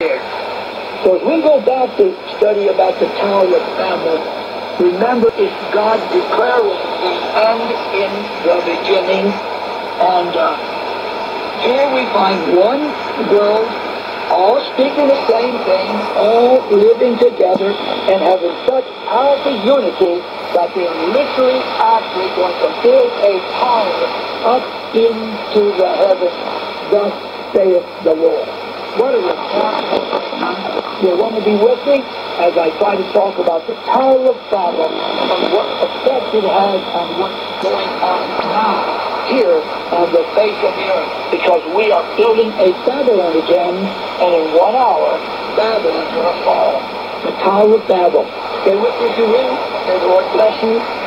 So as we go back to study about the Tower of Babel, remember it's God declaring the end in the beginning. And uh, here we find one world, all speaking the same thing, all living together and having such powerful unity that they're literally actually going to build a tower up into the heavens. Thus saith the Lord. What a You want to be with me as I try to talk about the Tower of Babel and what effect it has on what's going on now here on the face of the earth. Because we are building a Babylon again, and in one hour, Babylon's going to fall. The Tower of Babel. Stay with me you will. May the Lord bless you.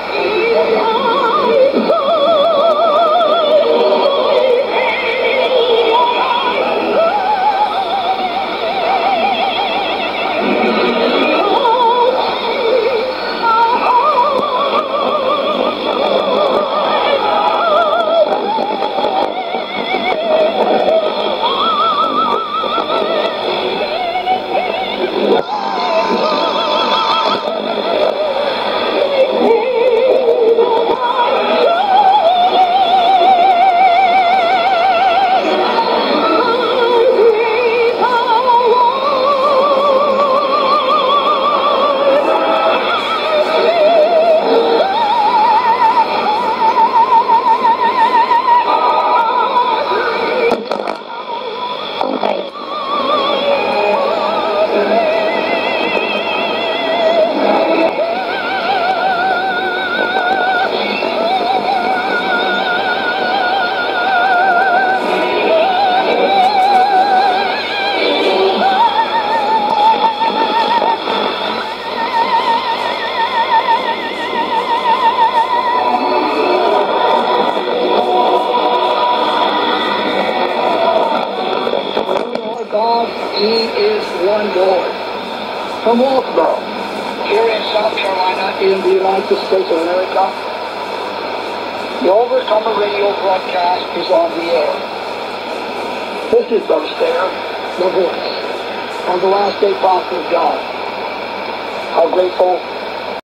One Lord. From Walterboro, here in South Carolina, in the United States of America, the Overcomer radio broadcast is on the air. This is Brother Stair, the voice, of the last day prophet of God. How grateful